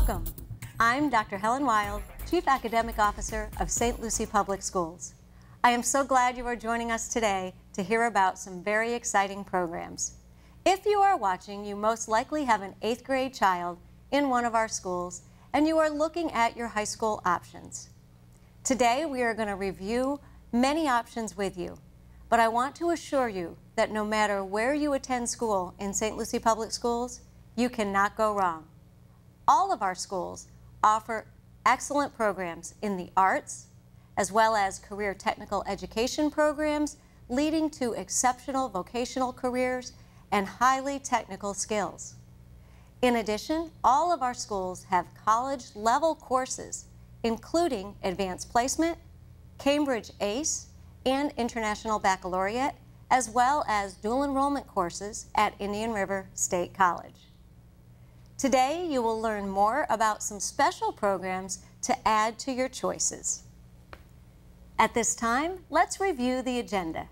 Welcome. I'm Dr. Helen Wild, Chief Academic Officer of St. Lucie Public Schools. I am so glad you are joining us today to hear about some very exciting programs. If you are watching, you most likely have an eighth grade child in one of our schools and you are looking at your high school options. Today we are going to review many options with you, but I want to assure you that no matter where you attend school in St. Lucie Public Schools, you cannot go wrong. All of our schools offer excellent programs in the arts, as well as career technical education programs leading to exceptional vocational careers and highly technical skills. In addition, all of our schools have college level courses, including advanced placement, Cambridge AICE, and International Baccalaureate, as well as dual enrollment courses at Indian River State College. Today, you will learn more about some special programs to add to your choices. At this time, let's review the agenda.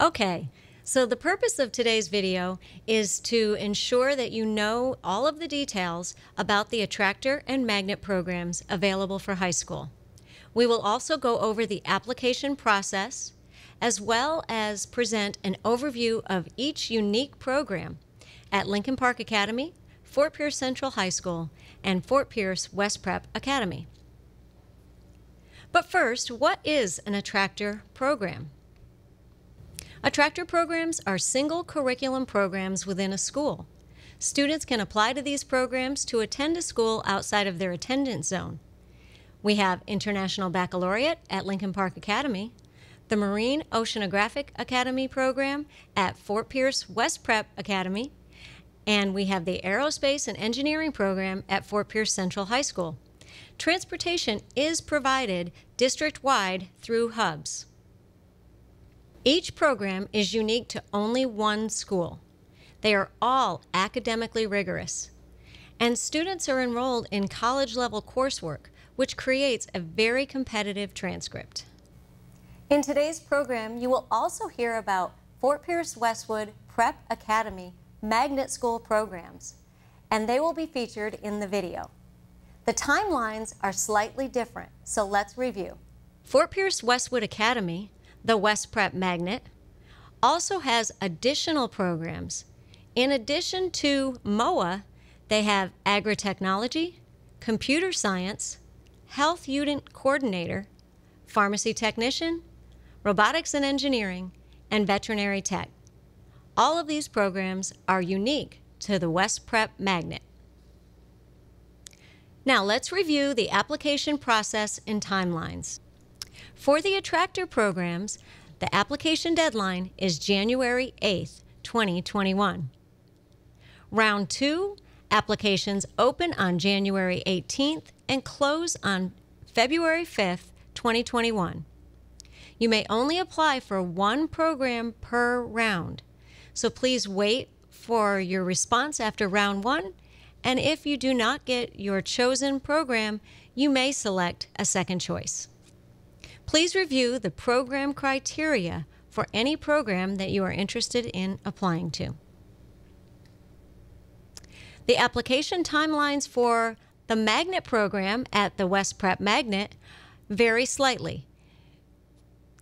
Okay, so the purpose of today's video is to ensure that you know all of the details about the attractor and magnet programs available for high school. We will also go over the application process as well as present an overview of each unique program at Lincoln Park Academy, Fort Pierce Central High School, and Fort Pierce West Prep Academy. But first, what is an attractor program? Attractor programs are single curriculum programs within a school. Students can apply to these programs to attend a school outside of their attendance zone. We have International Baccalaureate at Lincoln Park Academy, the Marine Oceanographic Academy program at Fort Pierce West Prep Academy, and we have the Aerospace and Engineering program at Fort Pierce Central High School. Transportation is provided district-wide through hubs. Each program is unique to only one school. They are all academically rigorous. And students are enrolled in college-level coursework, which creates a very competitive transcript. In today's program, you will also hear about Fort Pierce Westwood Prep Academy Magnet School programs, and they will be featured in the video. The timelines are slightly different, so let's review. Fort Pierce Westwood Academy, the West Prep Magnet, also has additional programs. In addition to MOA, they have agri-technology, computer science, health unit coordinator, pharmacy technician, robotics and engineering, and veterinary tech. All of these programs are unique to the West Prep Magnet. Now let's review the application process and timelines. For the attractor programs, the application deadline is January 8th, 2021. Round 2 applications open on January 18th and close on February 5th, 2021. You may only apply for one program per round, so please wait for your response after round 1 and if you do not get your chosen program, you may select a second choice. Please review the program criteria for any program that you are interested in applying to. The application timelines for the magnet program at the West Prep Magnet vary slightly.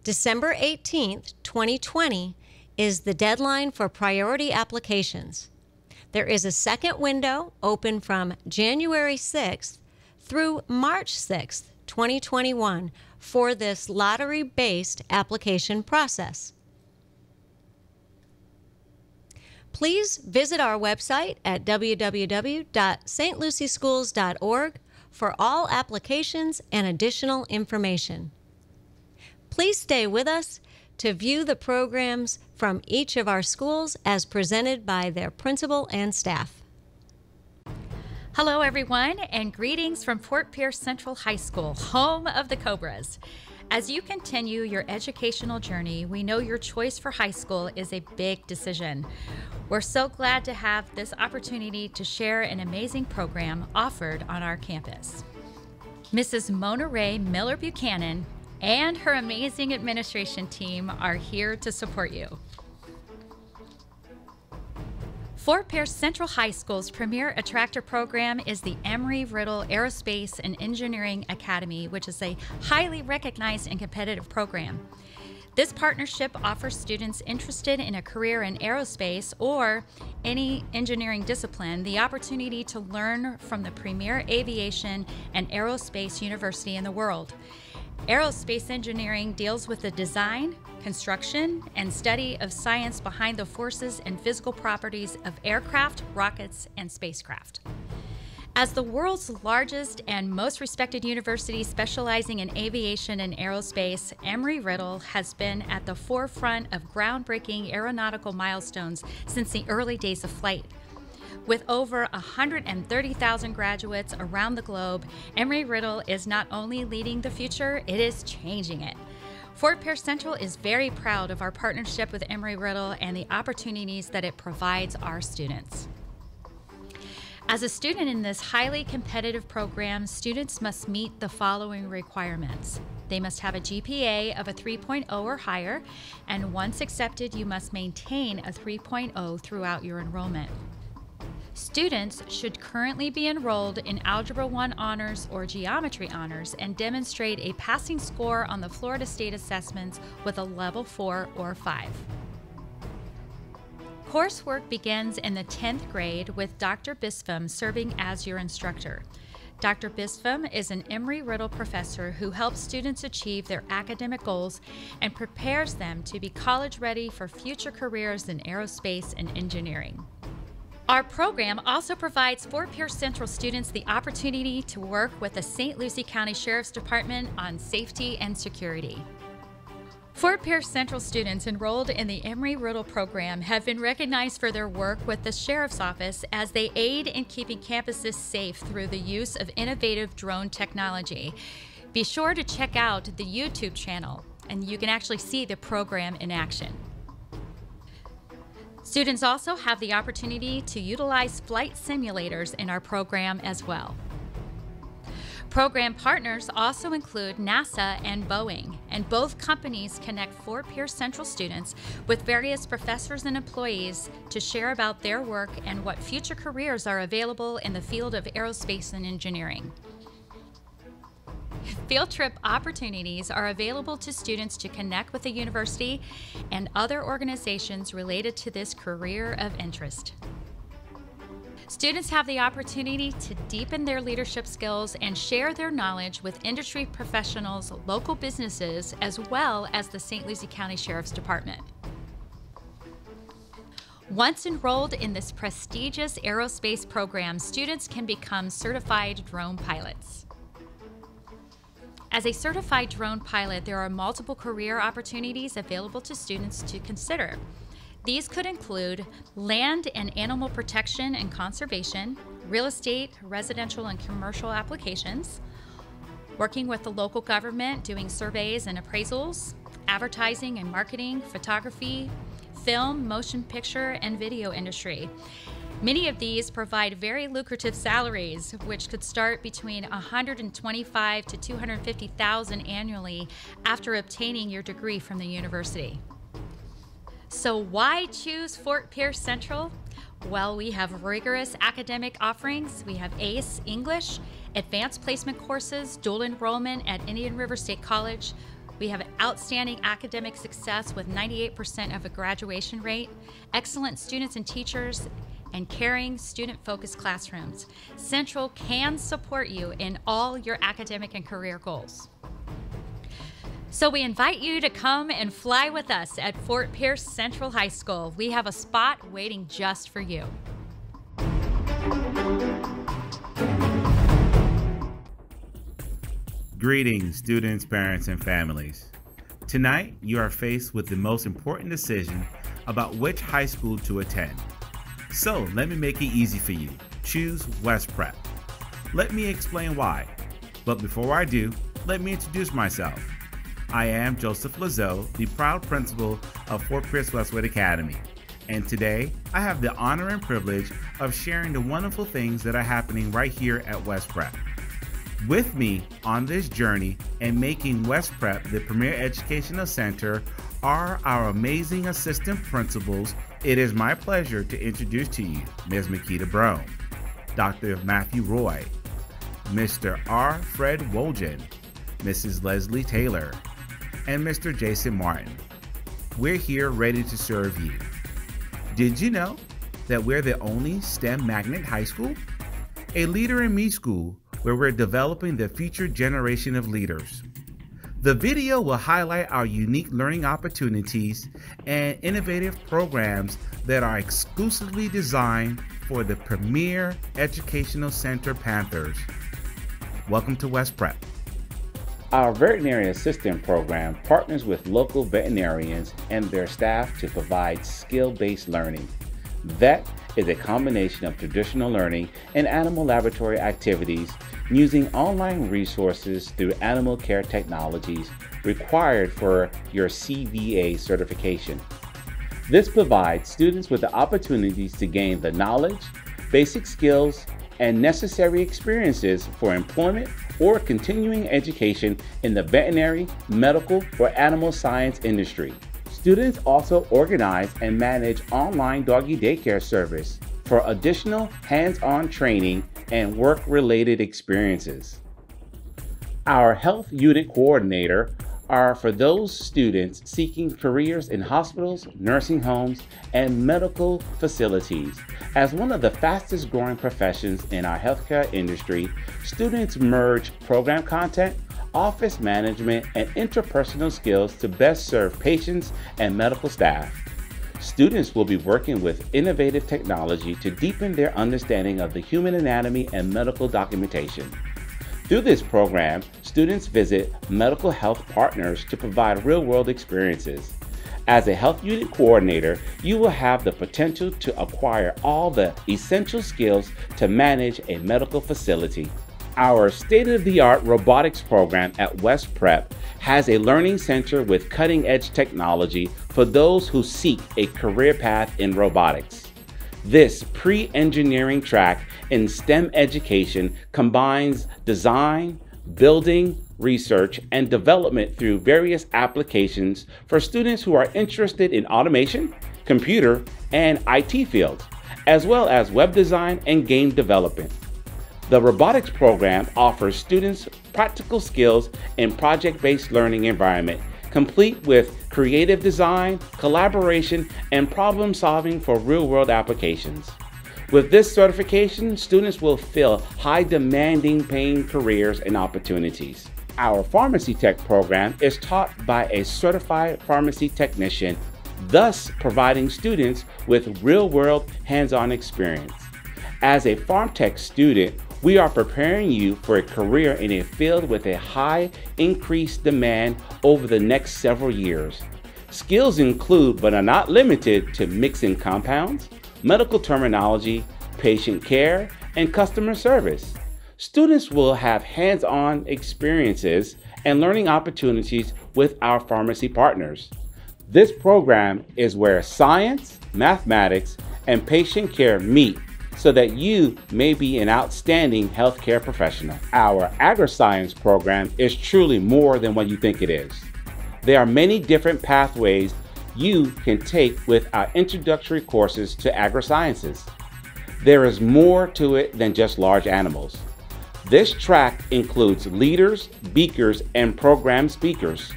December 18th, 2020 is the deadline for priority applications. There is a second window open from January 6th through March 6th, 2021 for this lottery-based application process. Please visit our website at www.stlucieschools.org for all applications and additional information. Please stay with us to view the programs from each of our schools as presented by their principal and staff. Hello, everyone, and greetings from Fort Pierce Central High School, home of the Cobras. As you continue your educational journey, we know your choice for high school is a big decision. We're so glad to have this opportunity to share an amazing program offered on our campus. Mrs. Mona Ray Miller Buchanan and her amazing administration team are here to support you. Fort Pierce Central High School's premier attractor program is the Embry-Riddle Aerospace and Engineering Academy, which is a highly recognized and competitive program. This partnership offers students interested in a career in aerospace or any engineering discipline the opportunity to learn from the premier aviation and aerospace university in the world. Aerospace engineering deals with the design, construction, and study of science behind the forces and physical properties of aircraft, rockets, and spacecraft. As the world's largest and most respected university specializing in aviation and aerospace, Embry-Riddle has been at the forefront of groundbreaking aeronautical milestones since the early days of flight. With over 130,000 graduates around the globe, Embry-Riddle is not only leading the future, it is changing it. Fort Pierce Central is very proud of our partnership with Embry-Riddle and the opportunities that it provides our students. As a student in this highly competitive program, students must meet the following requirements. They must have a GPA of a 3.0 or higher, and once accepted, you must maintain a 3.0 throughout your enrollment. Students should currently be enrolled in Algebra 1 Honors or Geometry Honors and demonstrate a passing score on the Florida State Assessments with a Level 4 or 5. Coursework begins in the 10th grade with Dr. Bispham serving as your instructor. Dr. Bispham is an Embry Riddle professor who helps students achieve their academic goals and prepares them to be college ready for future careers in aerospace and engineering. Our program also provides Fort Pierce Central students the opportunity to work with the St. Lucie County Sheriff's Department on safety and security. Fort Pierce Central students enrolled in the Embry Riddle program have been recognized for their work with the Sheriff's Office as they aid in keeping campuses safe through the use of innovative drone technology. Be sure to check out the YouTube channel, and you can actually see the program in action. Students also have the opportunity to utilize flight simulators in our program as well. Program partners also include NASA and Boeing, and both companies connect Fort Pierce Central students with various professors and employees to share about their work and what future careers are available in the field of aerospace and engineering. Field trip opportunities are available to students to connect with the university and other organizations related to this career of interest. Students have the opportunity to deepen their leadership skills and share their knowledge with industry professionals, local businesses, as well as the St. Lucie County Sheriff's Department. Once enrolled in this prestigious aerospace program, students can become certified drone pilots. As a certified drone pilot, there are multiple career opportunities available to students to consider. These could include land and animal protection and conservation, real estate, residential and commercial applications, working with the local government doing surveys and appraisals, advertising and marketing, photography, film, motion picture, and video industry. Many of these provide very lucrative salaries, which could start between 125 to 250,000 annually after obtaining your degree from the university. So, why choose Fort Pierce Central? Well, we have rigorous academic offerings. We have AICE English, advanced placement courses, dual enrollment at Indian River State College. We have outstanding academic success with 98% of a graduation rate, excellent students and teachers, and caring student focused classrooms. Central can support you in all your academic and career goals. So we invite you to come and fly with us at Fort Pierce Central High School. We have a spot waiting just for you. Greetings, students, parents, and families. Tonight, you are faced with the most important decision about which high school to attend. So, let me make it easy for you. Choose West Prep. Let me explain why. But before I do, let me introduce myself. I am Joseph Lazo, the proud principal of Fort Pierce Westwood Academy. And today, I have the honor and privilege of sharing the wonderful things that are happening right here at West Prep. With me on this journey and making West Prep the premier educational center are our amazing assistant principals It is my pleasure to introduce to you Ms. Makita Brown, Dr. Matthew Roy, Mr. R. Fred Woljan, Mrs. Leslie Taylor, and Mr. Jason Martin. We're here ready to serve you. Did you know that we're the only STEM magnet high school? A leader in me school where we're developing the future generation of leaders. The video will highlight our unique learning opportunities and innovative programs that are exclusively designed for the premier educational center Panthers. Welcome to West Prep. Our veterinary assistant program partners with local veterinarians and their staff to provide skill based learning. VET is a combination of traditional learning and animal laboratory activities using online resources through animal care technologies required for your CVA certification. This provides students with the opportunities to gain the knowledge, basic skills, and necessary experiences for employment or continuing education in the veterinary, medical, or animal science industry. Students also organize and manage online doggy daycare service for additional hands-on training and work-related experiences. Our health unit coordinator are for those students seeking careers in hospitals, nursing homes, and medical facilities. As one of the fastest growing professions in our healthcare industry, students merge program content, office management, and interpersonal skills to best serve patients and medical staff. Students will be working with innovative technology to deepen their understanding of the human anatomy and medical documentation. Through this program, students visit medical health partners to provide real world experiences. As a health unit coordinator, you will have the potential to acquire all the essential skills to manage a medical facility. Our state of the art robotics program at West Prep has a learning center with cutting edge technology for those who seek a career path in robotics. This pre engineering track in STEM education combines design, building, research, and development through various applications for students who are interested in automation, computer, and IT fields, as well as web design and game development. The robotics program offers students practical skills in project-based learning environment, complete with creative design, collaboration, and problem solving for real-world applications. With this certification, students will fill high demanding paying careers and opportunities. Our pharmacy tech program is taught by a certified pharmacy technician, thus providing students with real world hands on experience. As a farm PharmTech student, we are preparing you for a career in a field with a high increased demand over the next several years. Skills include, but are not limited to mixing compounds, medical terminology, patient care, and customer service. Students will have hands on experiences and learning opportunities with our pharmacy partners. This program is where science, mathematics, and patient care meet so that you may be an outstanding healthcare professional. Our agri-science program is truly more than what you think it is. There are many different pathways you can take with our introductory courses to agri-sciences. There is more to it than just large animals. This track includes leaders, beakers, and program speakers.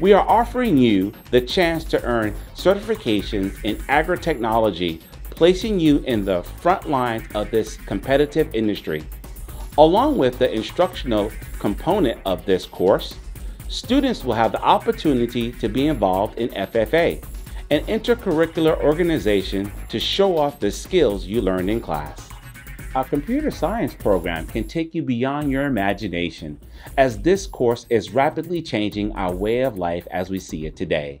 We are offering you the chance to earn certifications in agri-technology placing you in the front lines of this competitive industry. Along with the instructional component of this course, students will have the opportunity to be involved in FFA, an intercurricular organization to show off the skills you learned in class. Our computer science program can take you beyond your imagination as this course is rapidly changing our way of life as we see it today.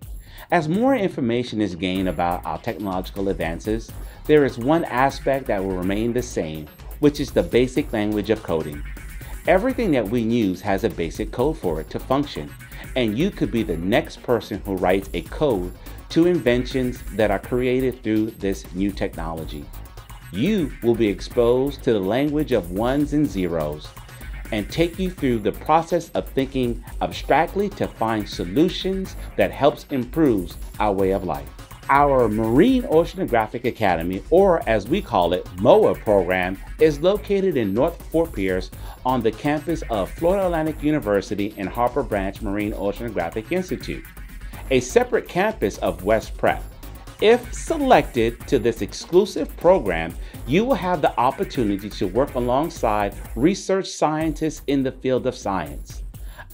As more information is gained about our technological advances, there is one aspect that will remain the same, which is the basic language of coding. Everything that we use has a basic code for it to function, and you could be the next person who writes a code to inventions that are created through this new technology. You will be exposed to the language of ones and zeros, and take you through the process of thinking abstractly to find solutions that helps improves our way of life. Our Marine Oceanographic Academy, or as we call it, MOA program, is located in North Fort Pierce on the campus of Florida Atlantic University and Harbor Branch Marine Oceanographic Institute, a separate campus of West Prep. If selected to this exclusive program, you will have the opportunity to work alongside research scientists in the field of science.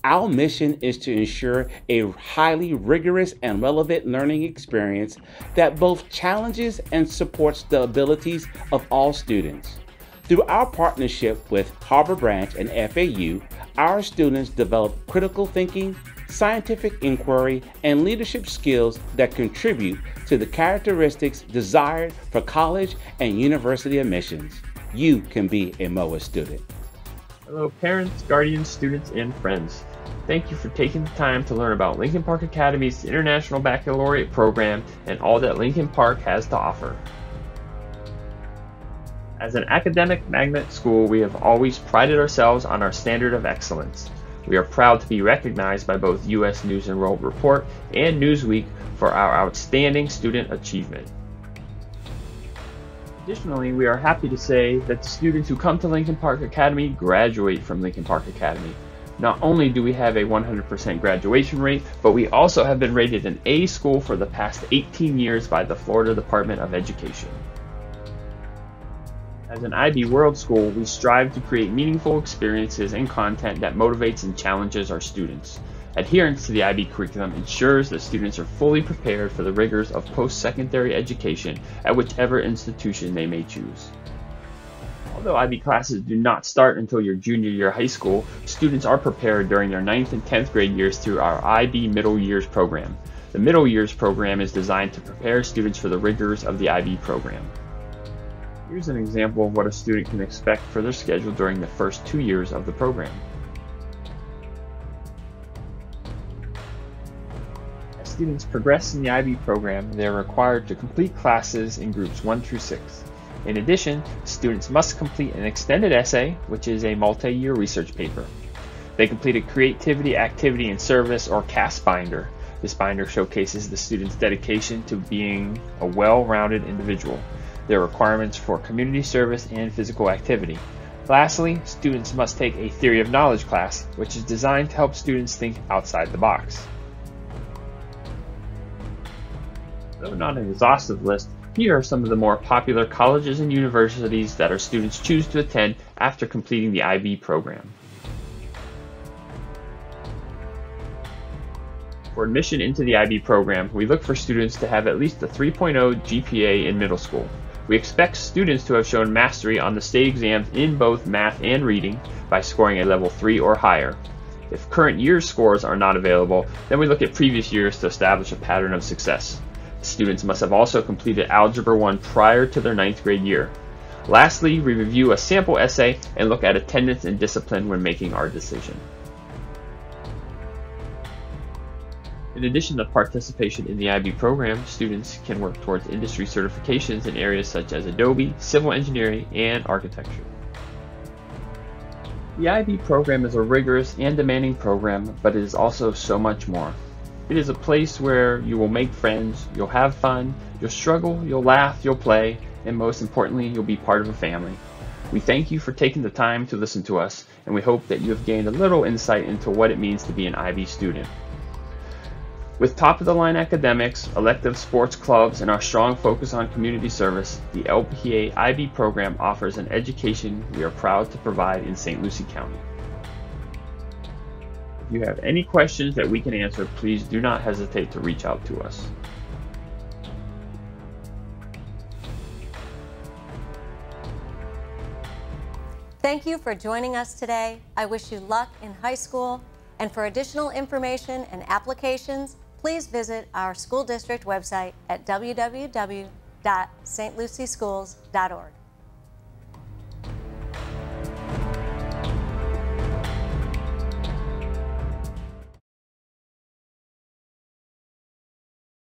Our mission is to ensure a highly rigorous and relevant learning experience that both challenges and supports the abilities of all students. Through our partnership with Harbor Branch and FAU, our students develop critical thinking, scientific inquiry, and leadership skills that contribute to the characteristics desired for college and university admissions. You can be a MOA student. Hello, parents, guardians, students, and friends. Thank you for taking the time to learn about Lincoln Park Academy's International Baccalaureate program and all that Lincoln Park has to offer. As an academic magnet school, we have always prided ourselves on our standard of excellence. We are proud to be recognized by both U.S. News and World Report and Newsweek for our outstanding student achievement. Additionally, we are happy to say that the students who come to Lincoln Park Academy graduate from Lincoln Park Academy. Not only do we have a 100% graduation rate, but we also have been rated an A school for the past 18 years by the Florida Department of Education. As an IB World School, we strive to create meaningful experiences and content that motivates and challenges our students. Adherence to the IB curriculum ensures that students are fully prepared for the rigors of post-secondary education at whichever institution they may choose. Although IB classes do not start until your junior year high school, students are prepared during their 9th and 10th grade years through our IB Middle Years program. The Middle Years program is designed to prepare students for the rigors of the IB program. Here's an example of what a student can expect for their schedule during the first two years of the program. As students progress in the IB program, they are required to complete classes in groups 1 through 6. In addition, students must complete an extended essay, which is a multi-year research paper. They complete a creativity, activity, and service or CAS binder. This binder showcases the student's dedication to being a well-rounded individual. There are requirements for community service and physical activity. Lastly, students must take a theory of knowledge class, which is designed to help students think outside the box. Though not an exhaustive list, here are some of the more popular colleges and universities that our students choose to attend after completing the IB program. For admission into the IB program, we look for students to have at least a 3.0 GPA in middle school. We expect students to have shown mastery on the state exams in both math and reading by scoring a level 3 or higher. If current year's scores are not available, then we look at previous years to establish a pattern of success. Students must have also completed Algebra 1 prior to their ninth grade year. Lastly, we review a sample essay and look at attendance and discipline when making our decision. In addition to participation in the IB program, students can work towards industry certifications in areas such as Adobe, civil engineering, and architecture. The IB program is a rigorous and demanding program, but it is also so much more. It is a place where you will make friends, you'll have fun, you'll struggle, you'll laugh, you'll play, and most importantly, you'll be part of a family. We thank you for taking the time to listen to us, and we hope that you have gained a little insight into what it means to be an IB student. With top of the line academics, elective sports clubs, and our strong focus on community service, the LPA IB program offers an education we are proud to provide in St. Lucie County If you have any questions that we can answer, please do not hesitate to reach out to us. Thank you for joining us today. I wish you luck in high school. And for additional information and applications, please visit our school district website at www.stlucieschools.org.